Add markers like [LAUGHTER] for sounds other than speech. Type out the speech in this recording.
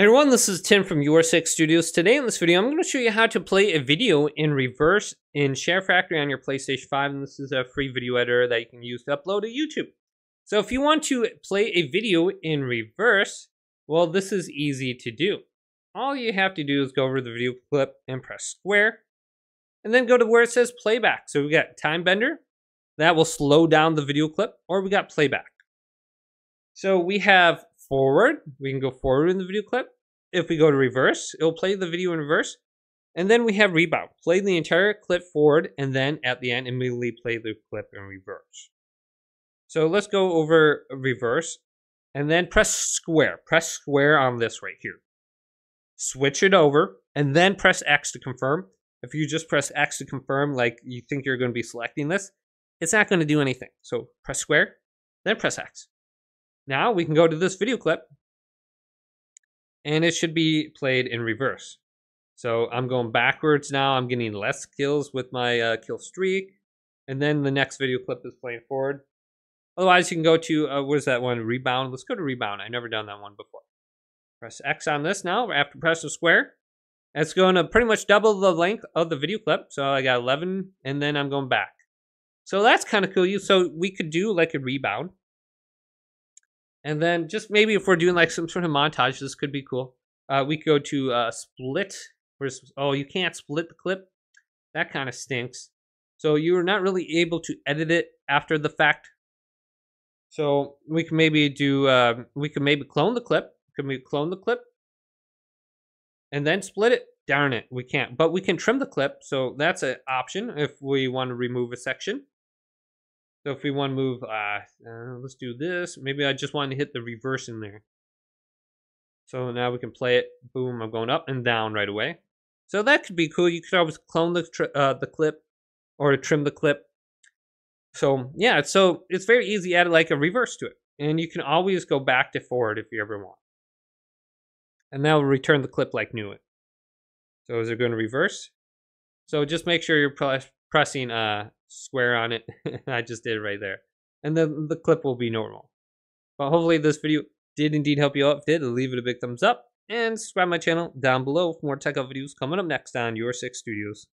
Hey everyone, this is Tim from Your Six Studios. Today in this video, I'm going to show you how to play a video in reverse in ShareFactory on your PlayStation 5. And this is a free video editor that you can use to upload to YouTube. So if you want to play a video in reverse, well, this is easy to do. All you have to do is go over the video clip and press square. And then go to where it says playback. So we got time bender. That will slow down the video clip. Or we got playback. So we have forward, we can go forward in the video clip. If we go to reverse, it'll play the video in reverse. And then we have rebound. Play the entire clip forward and then at the end immediately play the clip in reverse. So let's go over reverse and then press square. Press square on this right here. Switch it over and then press X to confirm. If you just press X to confirm like you think you're going to be selecting this, it's not going to do anything. So press square, then press X. Now we can go to this video clip and it should be played in reverse. So I'm going backwards now. I'm getting less kills with my uh, kill streak. And then the next video clip is playing forward. Otherwise, you can go to, uh, what is that one? Rebound. Let's go to rebound. I've never done that one before. Press X on this now after press the square. It's going to pretty much double the length of the video clip. So I got 11 and then I'm going back. So that's kind of cool. So we could do like a rebound. And then just maybe if we're doing like some sort of montage, this could be cool. Uh, we go to uh, split. Where's, oh, you can't split the clip. That kind of stinks. So you're not really able to edit it after the fact. So we can maybe do, uh, we can maybe clone the clip. Can we clone the clip? And then split it? Darn it, we can't. But we can trim the clip. So that's an option if we want to remove a section. So if we want to move, uh, uh, let's do this. Maybe I just want to hit the reverse in there. So now we can play it. Boom, I'm going up and down right away. So that could be cool. You could always clone the uh, the clip or trim the clip. So yeah, so it's very easy. Add like a reverse to it, and you can always go back to forward if you ever want. And now return the clip like new. It. So is it going to reverse? So just make sure you're pressing uh, square on it. [LAUGHS] I just did it right there. And then the clip will be normal. But hopefully this video did indeed help you out. If did, leave it a big thumbs up. And subscribe my channel down below for more tech videos coming up next on Your Six Studios.